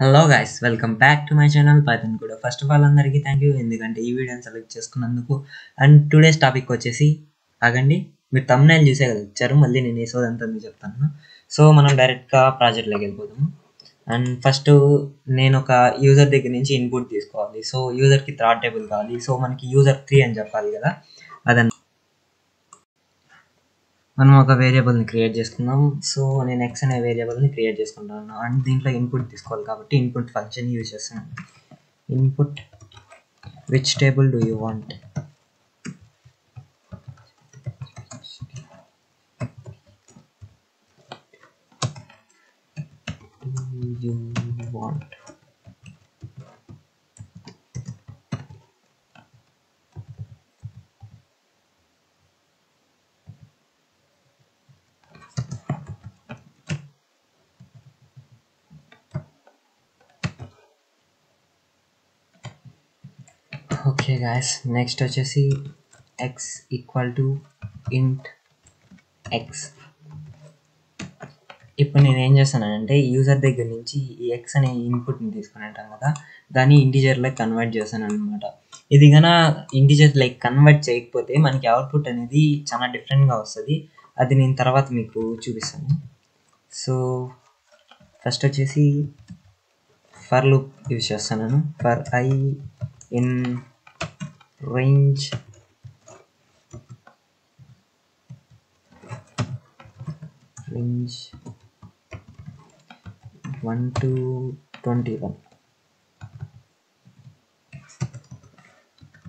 Hello guys welcome back to my channel Python కూడా. First of all అందరికీ thank you ఎందుకంటే ఈ వీడియోని సెలెక్ట్ చేసుకున్నందుకు అండ్ టుడేస్ టాపిక్ వచ్చేసి ఆగండి మీరు తమ్నైల్ చూసే కదా వచ్చారు మళ్ళీ నేను ఏ సోదంతా మీకు చెప్తాను. సో మనం డైరెక్ట్గా ప్రాజెక్ట్లోకి వెళ్ళిపోతాము అండ్ ఫస్ట్ నేను ఒక యూజర్ దగ్గర నుంచి ఇన్పుట్ తీసుకోవాలి. సో యూజర్కి థ్రాట్ టేబుల్ కావాలి. సో మనకి యూజర్ త్రీ అని చెప్పాలి కదా అదన్న మనం ఒక వేరియబుల్ని క్రియేట్ చేసుకుందాం. సో నేను ఎక్స్ అనే వేరియబుల్ని క్రియేట్ చేసుకుంటాను. అండ్ దీంట్లో ఇన్పుట్ తీసుకోవాలి కాబట్టి ఇన్పుట్ ఫంక్షన్ యూజ్ చేస్తాను input which table do you want you want okay guys next వచ్చేసి X equal to int X ఇప్పుడు నేను ఏం చేస్తానంటే యూజర్ దగ్గర నుంచి ఈ ఎక్స్ అనే ఇన్పుట్ని తీసుకుని ఉంటాం కదా దాన్ని ఇంటీజర్లోకి కన్వర్ట్ చేస్తాను అనమాట ఇది కన్నా ఇంటీజర్ లైక్ కన్వర్ట్ చేయకపోతే మనకి అవుట్పుట్ అనేది చాలా డిఫరెంట్గా వస్తుంది. అది నేను తర్వాత మీకు చూపిస్తాను. సో ఫస్ట్ వచ్చేసి ఫర్ లూప్ యూజ్ చేస్తాను. For I in range. Range 1 to 21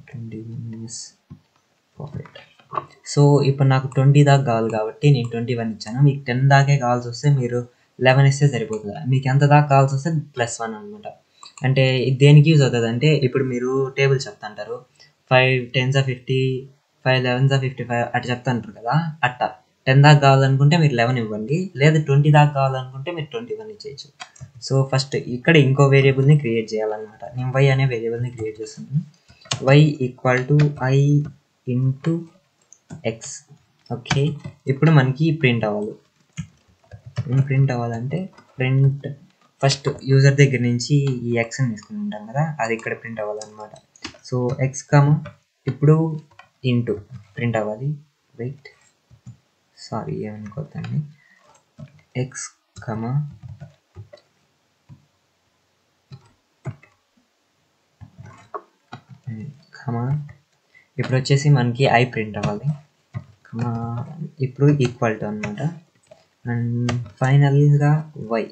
21 is perfect so ఇప్పుడు నాకు ట్వంటీ దాకా కావాలి కాబట్టి నేను ట్వంటీ వన్ ఇచ్చాను. మీకు టెన్ దాకే కావాల్సి వస్తే మీరు లెవెన్ ఇస్తే సరిపోతుంది? మీకు ఎంత దాకా కావాల్సి వస్తే ప్లస్ వన్ అనమాట అంటే దేనికి యూజ్ అవుతుంది అంటే ఇప్పుడు మీరు టేబుల్ చెప్తుంటారు five tens fifty five elevens fifty five అట్లా చెప్తుంటారు కదా అట్ట. టెన్ దాకా కావాలనుకుంటే మీరు లెవెన్ ఇవ్వండి లేదా ట్వంటీ దాకా కావాలనుకుంటే మీరు ట్వంటీ వన్ ఇచ్చేయచ్చు సో ఫస్ట్ ఇక్కడ ఇంకో వేరియబుల్ని క్రియేట్ చేయాలన్నమాట. నేను వై అనే వేరియబుల్ని క్రియేట్ చేస్తున్నాను. Y equal to I into X okay ఇప్పుడు మనకి ప్రింట్ అవ్వాలి. ఏం ప్రింట్ అవ్వాలంటే ప్రింట్ ఫస్ట్ యూజర్ దగ్గర నుంచి ఈ ఎక్స్ని తీసుకుని ఉంటాం కదా అది ఇక్కడ ప్రింట్ అవ్వాలన్నమాట. సో ఎక్స్ కమ ఇప్పుడు ఇంటూ ప్రింట్ అవ్వాలి. వెయిట్ సారీ ఏమనుకోద్దండి. ఎక్స్ కమ కమా ఇప్పుడు వచ్చేసి మనకి ఐ ప్రింట్ అవ్వాలి. కమా ఇప్పుడు ఈక్వల్ టు అనమాట అండ్ ఫైనల్గా వై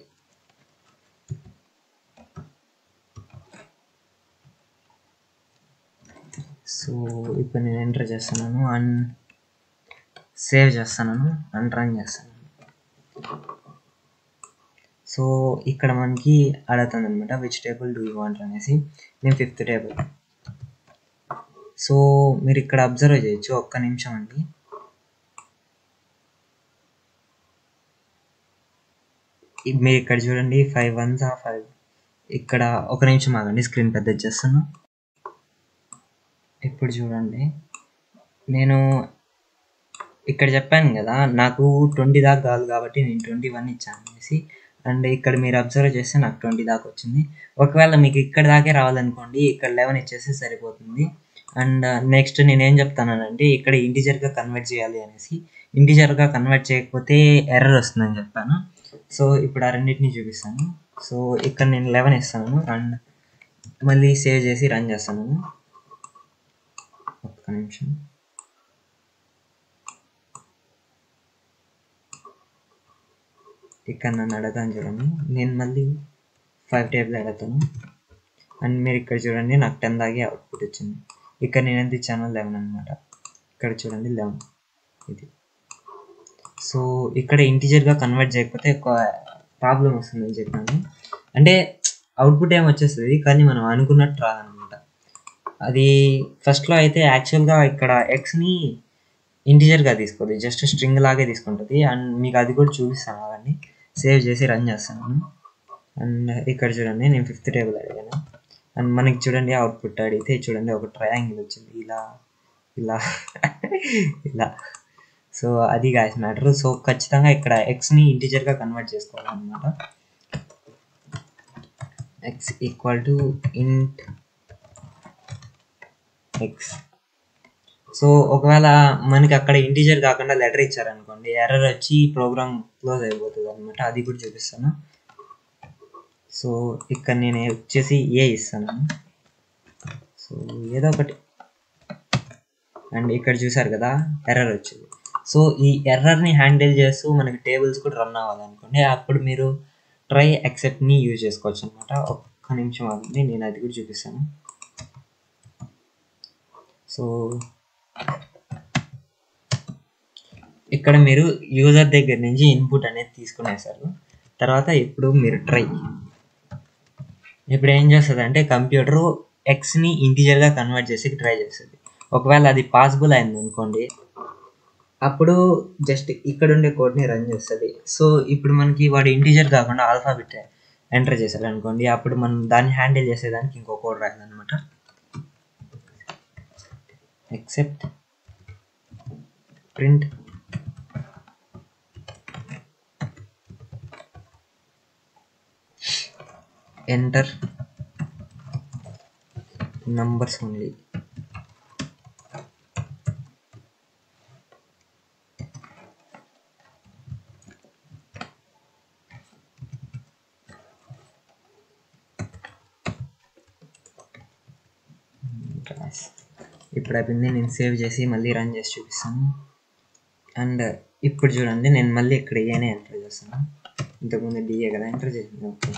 సో ఇప్పుడు నేను ఎంటర్ చేస్తున్నాను. అండ్ సేవ్ చేస్తున్నాను. అండ్ రన్ చేస్తాను సో ఇక్కడ మనకి అడుగుతుంది అనమాట which table do you want అనేసి. నేను ఫిఫ్త్ టేబుల్ సో మీరు ఇక్కడ అబ్జర్వ్ చేయొచ్చు. ఒక్క నిమిషం అండి. మీరు ఇక్కడ చూడండి ఫైవ్ వన్స్ ఆ ఫైవ్ ఇక్కడ ఒక నిమిషం ఆగండి స్క్రీన్ పెద్ద చేస్తున్నాను. ఇప్పుడు చూడండి. నేను ఇక్కడ చెప్పాను కదా నాకు ట్వంటీ దాకా కాదు కాబట్టి నేను ట్వంటీ వన్ ఇచ్చాను అనేసి. అండ్ ఇక్కడ మీరు అబ్జర్వ్ చేస్తే నాకు ట్వంటీ దాకా వచ్చింది. ఒకవేళ మీకు ఇక్కడ దాకే రావాలనుకోండి ఇక్కడ లెవెన్ ఇచ్చేస్తే సరిపోతుంది. అండ్ నెక్స్ట్ నేను ఏం చెప్తానంటే ఇక్కడ ఇంటిజర్గా కన్వర్ట్ చేయాలి అనేసి. ఇంటిజర్గా కన్వర్ట్ చేయకపోతే ఎర్రర్ వస్తుందని చెప్పాను. సో ఇప్పుడు ఆ రెండింటిని చూపిస్తాను. సో ఇక్కడ నేను లెవెన్ ఇస్తాను. అండ్ మళ్ళీ సేవ్ చేసి రన్ చేస్తాను. ఒక్క నిమిషం ఇక్కడ నన్ను అడగాను చూడండి నేను మళ్ళీ ఫైవ్ టేబుల్ అడుగుతాను అండ్ మీరు ఇక్కడ చూడండి నాకు టెన్ దాగే అవుట్పుట్ వచ్చింది ఇక్కడ నేను ఎంత ఇచ్చాను లెవెన్ అనమాట ఇక్కడ చూడండి లెవెన్ ఇది సో ఇక్కడ ఇంటీజర్గా కన్వర్ట్ చేయకపోతే ఎక్కువ ప్రాబ్లం వస్తుందని చెప్పాను అంటే అవుట్పుట్ ఏం వచ్చేస్తుంది కానీ మనం అనుకున్నట్టు రాదనమాట అది ఫస్ట్లో అయితే యాక్చువల్గా ఇక్కడ ఎక్స్ని ఇంటీజర్గా తీసుకోదు జస్ట్ స్ట్రింగ్ లాగే తీసుకుంటుంది. అండ్ మీకు అది కూడా చూపిస్తాను అవన్నీ. సేవ్ చేసి రన్ చేస్తాను. అండ్ ఇక్కడ చూడండి నేను ఫిఫ్త్ టేబుల్ అడిగాను. అండ్ మనకి చూడండి అవుట్పుట్ అడిగితే చూడండి ఒక ట్రయాంగిల్ వచ్చింది. ఇలా ఇలా ఇలా. సో అది గాయస్ మ్యాటర్ సో ఖచ్చితంగా ఇక్కడ ఎక్స్ని ఇంటీజర్గా కన్వర్ట్ చేసుకోవాలన్నమాట. X equal to int X so ఒకవేళ మనకి అక్కడ ఇంటీజర్ కాకుండా లెటర్ ఇచ్చారనుకోండి ఎర్రర్ వచ్చి ప్రోగ్రామ్ క్లోజ్ అయిపోతుంది అనమాట అది కూడా చూపిస్తాను. సో ఇక్కడ నేను వచ్చేసి ఏ ఇస్తాను. సో ఏదో ఒకటి. అండ్ ఇక్కడ చూసారు కదా ఎర్రర్ వచ్చింది. సో ఈ ఎర్రర్ని హ్యాండిల్ చేస్తూ మనకి టేబుల్స్ కూడా రన్ అవ్వాలనుకోండి అప్పుడు మీరు ట్రై ఎక్సెప్ట్ని యూజ్ చేసుకోవచ్చు అనమాట ఒక్క నిమిషం అవుతుంది నేను అది కూడా చూపిస్తాను. సో ఇక్కడ మీరు యూజర్ దగ్గర నుంచి ఇన్పుట్ అనేది తీసుకునేసారు. తర్వాత ఇప్పుడు మీరు ట్రై ఇప్పుడు ఏం చేస్తుంది అంటే కంప్యూటరు ఎక్స్ని ఇంటీజర్గా కన్వర్ట్ చేసి ట్రై చేస్తుంది. ఒకవేళ అది పాసిబుల్ అయింది అనుకోండి అప్పుడు జస్ట్ ఇక్కడ ఉండే కోడ్ని రన్ చేస్తుంది. సో ఇప్పుడు మనకి వాడు ఇంటీజర్ కాకుండా ఆల్ఫాబెట్ ఎంటర్ చేశారు అనుకోండి అప్పుడు మనం దాన్ని హ్యాండిల్ చేసేదానికి ఇంకో కోడ్ రాయాలన్నమాట except print. Enter. Numbers only. Guys ఇప్పుడు అయిపోయింది. నేను సేవ్ చేసి మళ్ళీ రన్ చేసి చూపిస్తాను. అండ్ ఇప్పుడు చూడండి నేను మళ్ళీ ఇక్కడ ఏనే ఎంటర్ చేస్తాను. ఇంతకుముందు డిఏ కదా ఎంటర్ చేసింది. ఓకే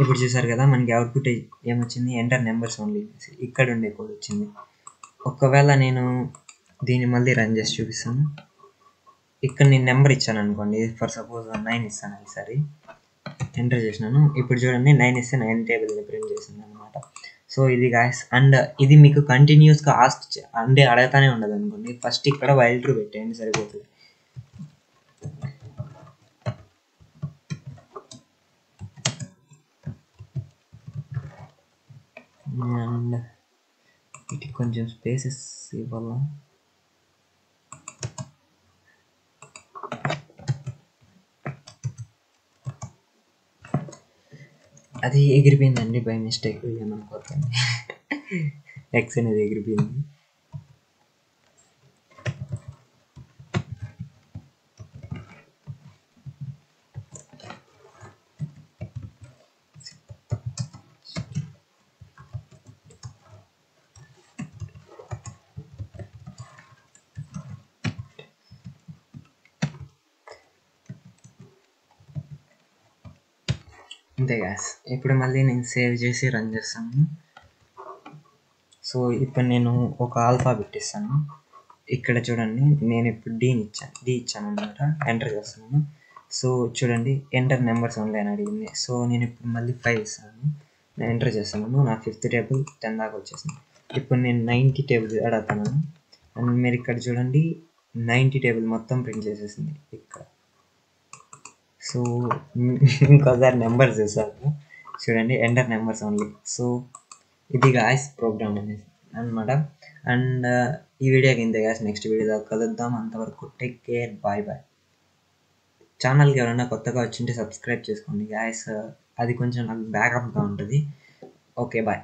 ఇప్పుడు చూసారు కదా మనకి అవుట్పుట్ ఏమొచ్చింది? ఎంటర్ నెంబర్స్ ఓన్లీ ఇక్కడ ఉండే కోడ్ వచ్చింది. ఒకవేళ నేను దీన్ని మళ్ళీ రన్ చేసి చూపిస్తాను. ఇక్కడ నేను నెంబర్ ఇచ్చాను అనుకోండి. ఫర్ సపోజ్ నైన్ ఇస్తాను ఈసారి ఎంటర్ చేసినాను. ఇప్పుడు చూడండి నైన్ ఇస్తే నైన్ టేబుల్ ప్రింట్ చేసింది అనమాట సో ఇది గాయస్ అండ్ ఇది మీకు కంటిన్యూస్గా ఆస్క్ అంటే అడగతానే ఉండదు అనుకోండి. ఫస్ట్ ఇక్కడ వైల్డ్ ట్రూ పెట్టేయండి సరిపోతుంది. అండ్ వీటికి కొంచెం స్పేసెస్ ఇవ్వాలా? అది ఎగిరిపోయిందండి బై మిస్టేక్. ఏమనుకోకండి. ఎక్స్ అనేది ఎగిరిపోయింది. అంతే గ్యాస్ ఇప్పుడు మళ్ళీ నేను సేవ్ చేసి రన్ చేస్తాను. సో ఇప్పుడు నేను ఒక ఆల్ఫా పెట్టిస్తాను. ఇక్కడ చూడండి నేను ఇప్పుడు డీని ఇచ్చాను డీ ఇచ్చాను అనమాట ఎంటర్ చేస్తున్నాను సో చూడండి ఎంటర్ నెంబర్స్ ఓన్లీ అని అడిగింది. సో నేను ఇప్పుడు మళ్ళీ ఫైవ్ ఇస్తాను. నేను ఎంటర్ చేస్తున్నాను నా ఫిఫ్త్ టేబుల్ టెన్ దాకా వచ్చేసింది. ఇప్పుడు నేను నైంటీ టేబుల్ అడుగుతున్నాను అండ్ మీరు ఇక్కడ చూడండి నైంటీ టేబుల్ మొత్తం ప్రింట్ చేసేసింది. ఇక్కడ. సో ఇంకోసారి నెంబర్స్ చూసాను చూడండి ఎంటర్ నెంబర్స్ ఓన్లీ సో ఇది గాయస్ ప్రోగ్రామ్ అనేది అనమాట అండ్ ఈ వీడియోకి ఇంతే గాయస్ నెక్స్ట్ వీడియో కలుద్దాం. అంతవరకు టేక్ కేర్ బాయ్ బాయ్ ఛానల్కి ఎవరైనా కొత్తగా వచ్చింటే సబ్స్క్రైబ్ చేసుకోండి గాయస్ అది కొంచెం నాకు బ్యాకప్గా ఉంటుంది. Okay bye